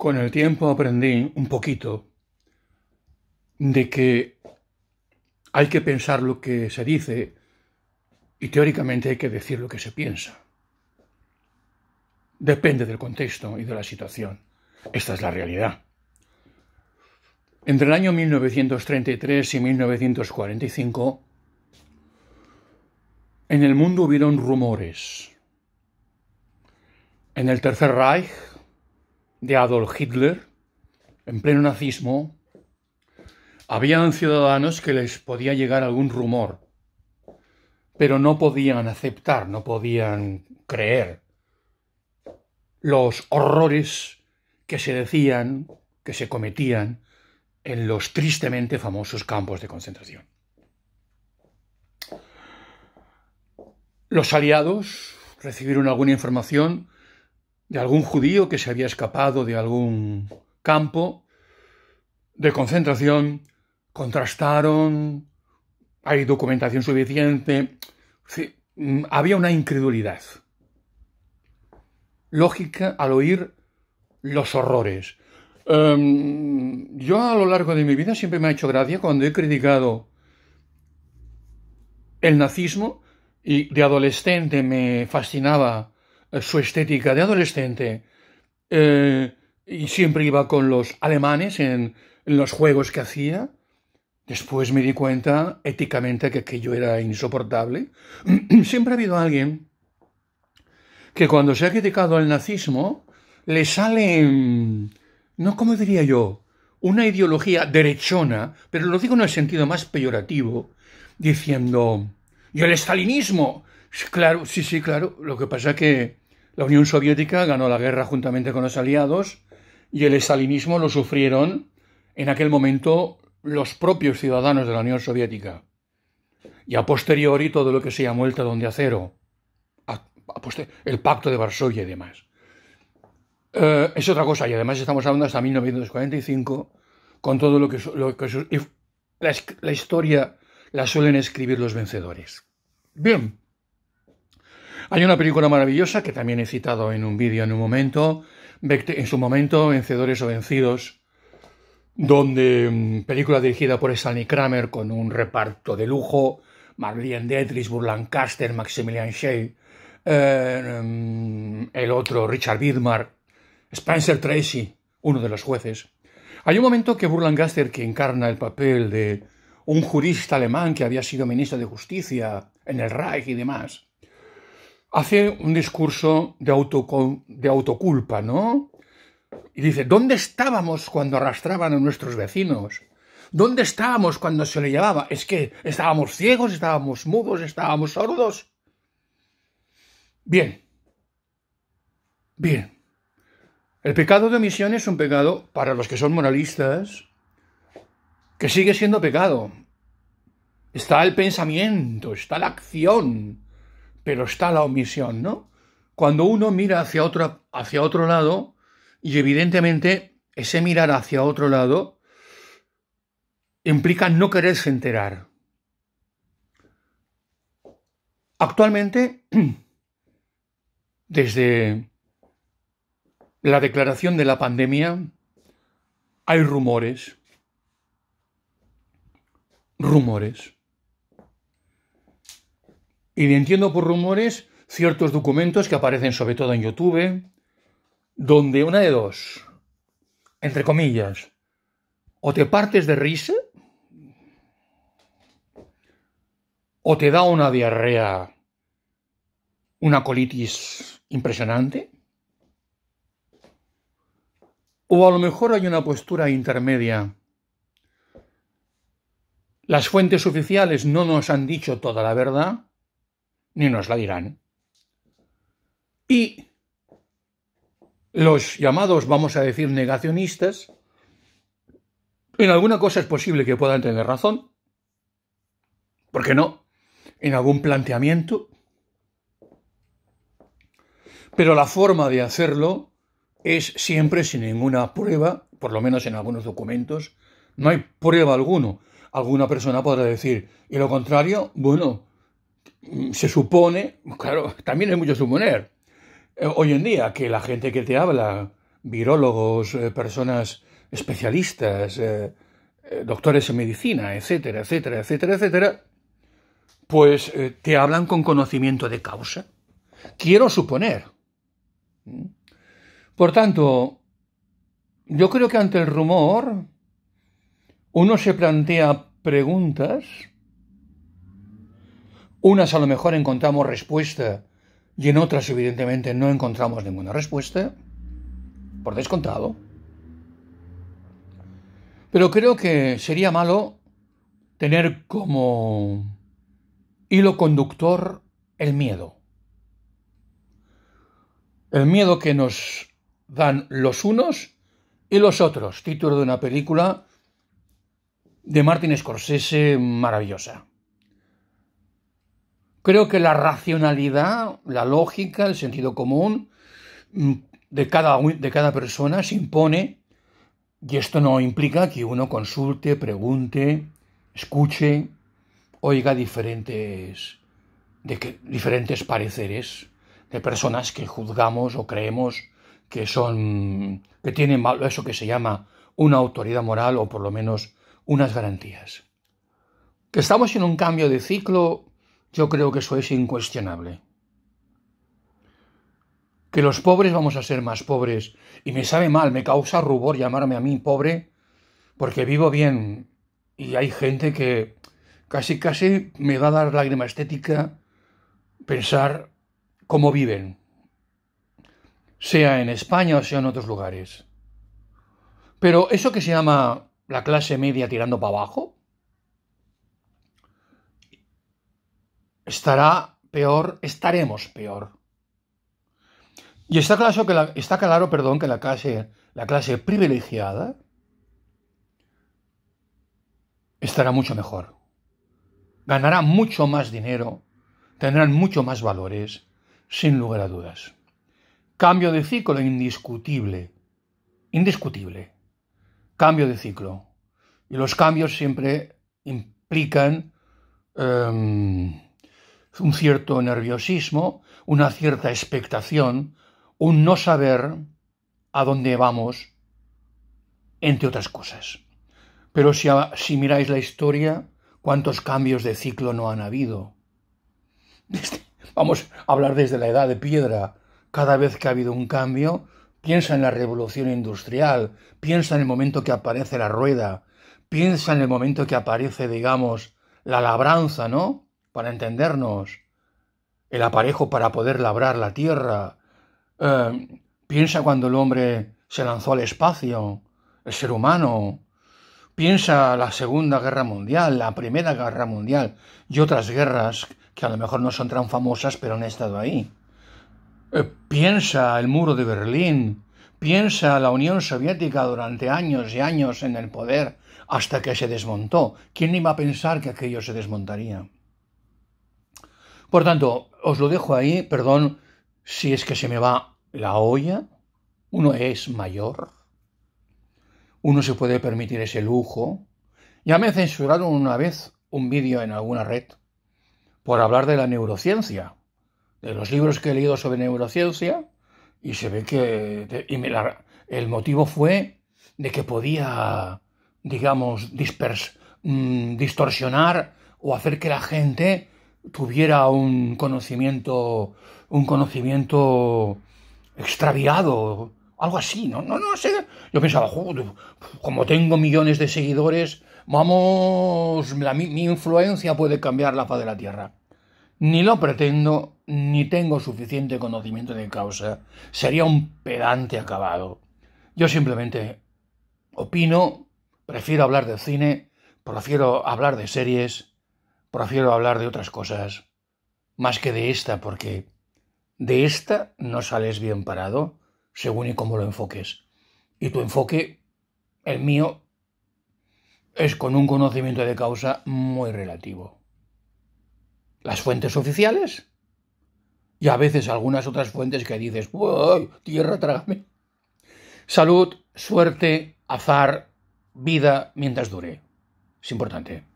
Con el tiempo aprendí un poquito de que hay que pensar lo que se dice y teóricamente hay que decir lo que se piensa. Depende del contexto y de la situación. Esta es la realidad. Entre el año 1933 y 1945, en el mundo hubieron rumores. En el Tercer Reich de Adolf Hitler, en pleno nazismo, habían ciudadanos que les podía llegar algún rumor, pero no podían aceptar, no podían creer los horrores que se decían, que se cometían en los tristemente famosos campos de concentración. Los aliados recibieron alguna información de algún judío que se había escapado de algún campo de concentración, contrastaron, hay documentación suficiente, mm, había una incredulidad lógica al oír los horrores. Em, yo a lo largo de mi vida siempre me ha hecho gracia cuando he criticado el nazismo y de adolescente me fascinaba su estética de adolescente eh, y siempre iba con los alemanes en, los juegos que hacía. Después me di cuenta éticamente que aquello era insoportable. siempre ha habido alguien que cuando se ha criticado el nazismo le sale, no como diría yo, una ideología derechona, pero lo digo en el sentido más peyorativo, diciendo, y el estalinismo, claro, sí, sí, claro, lo que pasa que la Unión Soviética ganó la guerra juntamente con los aliados y el estalinismo lo sufrieron en aquel momento los propios ciudadanos de la Unión Soviética. Y a posteriori todo lo que se llamó el talón de acero, el pacto de Varsovia y demás. Eh, es otra cosa, y además estamos hablando hasta 1945, con todo lo que, lo que la, la historia la suelen escribir los vencedores. Bien, hay una película maravillosa que también he citado en un vídeo en un momento, en su momento, Vencedores o Vencidos, donde mm, película dirigida por Stanley Kramer con un reparto de lujo, Marlene Dietrich, Burlancaster, Maximilian Shea, eh, mm, el otro Richard Widmar, Spencer Tracy, uno de los jueces. Hay un momento que Burlancaster, que encarna el papel de un jurista alemán que había sido ministro de Justicia en el Reich y demás, hace un discurso de, de autoculpa, ¿no? Y dice, ¿dónde estábamos cuando arrastraban a nuestros vecinos? ¿Dónde estábamos cuando se le llamaba? Es que estábamos ciegos, estábamos mudos, estábamos sordos. Bien. Bien. El pecado de omisión es un pecado para los que son moralistas, que sigue siendo pecado. Está el pensamiento, está la acción, pero está la omisión, ¿no? Cuando uno mira hacia otro, hacia otro lado, y evidentemente ese mirar hacia otro lado implica no quererse enterar. Actualmente, desde la declaración de la pandemia, hay rumores, rumores. Y entiendo por rumores ciertos documentos que aparecen sobre todo en YouTube, donde una de dos, entre comillas, o te partes de risa, o te da una diarrea, una colitis impresionante, o a lo mejor hay una postura intermedia. Las fuentes oficiales no nos han dicho toda la verdad, ni nos la dirán. Y los llamados, vamos a decir, negacionistas, en alguna cosa es posible que puedan tener razón. ¿Por qué no? En algún planteamiento. Pero la forma de hacerlo es siempre sin ninguna prueba, por lo menos en algunos documentos. No hay prueba alguno. Alguna persona podrá decir, y lo contrario, bueno, se supone, claro, también hay mucho suponer, eh, hoy en día que la gente que te habla virólogos, eh, personas especialistas, eh, doctores en medicina, etcétera, etcétera, etcétera, etcétera, pues te hablan con conocimiento de causa. Quiero suponer. ¿Mm? Por tanto, yo creo que ante el rumor uno se plantea preguntas, unas a lo mejor encontramos respuesta y en otras evidentemente no encontramos ninguna respuesta, por descontado. Pero creo que sería malo tener como hilo conductor el miedo. El miedo que nos dan los unos y los otros. Título de una película de Martin Scorsese maravillosa. Creo que la racionalidad, la lógica, el sentido común mm, de cada, de cada persona se impone y esto no implica que uno consulte, pregunte, escuche, oiga diferentes, de diferentes pareceres de personas que juzgamos o creemos que son que tienen eso que se llama una autoridad moral o por lo menos unas garantías. Que estamos en un cambio de ciclo yo creo que eso es incuestionable. Que los pobres vamos a ser más pobres y me sabe mal, me causa rubor llamarme a mí pobre porque vivo bien y hay gente que casi casi me va a dar lágrima estética pensar cómo viven, sea en España o sea en otros lugares. Pero eso que se llama la clase media tirando para abajo, estará peor, estaremos peor. Y está claro que la, está claro, perdón, que la clase, la clase privilegiada estará mucho mejor. Ganará mucho más dinero, tendrán mucho más valores, sin lugar a dudas. Cambio de ciclo indiscutible, indiscutible. Cambio de ciclo. Y los cambios siempre implican em, un cierto nerviosismo, una cierta expectación, un no saber a dónde vamos, entre otras cosas. Pero si, miráis la historia, ¿cuántos cambios de ciclo no han habido? vamos a hablar desde la edad de piedra. Cada vez que ha habido un cambio, piensa en la revolución industrial, piensa en el momento que aparece la rueda, piensa en el momento que aparece, digamos, la labranza, ¿no? Para entendernos, el aparejo para poder labrar la tierra. Eh, piensa cuando el hombre se lanzó al espacio, el ser humano. Piensa la Segunda Guerra Mundial, la Primera Guerra Mundial y otras guerras que a lo mejor no son tan famosas, pero han estado ahí. Eh, piensa el muro de Berlín, piensa la Unión Soviética durante años y años en el poder hasta que se desmontó. ¿Quién iba a pensar que aquello se desmontaría? Por tanto, os lo dejo ahí, perdón si es que se me va la olla. Uno es mayor. Uno se puede permitir ese lujo. Ya me censuraron una vez un vídeo en alguna red por hablar de la neurociencia, de los libros que he leído sobre neurociencia, y se ve que el motivo fue de que podía, digamos, mm, distorsionar o hacer que la gente tuviera un conocimiento, un conocimiento extraviado, algo así, ¿no? No, no sé. Yo pensaba, como tengo millones de seguidores, vamos, mi, influencia puede cambiar la faz de la Tierra. Ni lo pretendo, ni tengo suficiente conocimiento de causa. Sería un pedante acabado. Yo simplemente opino, prefiero hablar de cine, prefiero hablar de series, prefiero hablar de otras cosas más que de esta, porque de esta no sales bien parado según y cómo lo enfoques. Y tu enfoque, el mío, es con un conocimiento de causa muy relativo. Las fuentes oficiales y a veces algunas otras fuentes que dices, ¡Uy, tierra, trágame! Salud, suerte, azar, vida mientras dure. Es importante.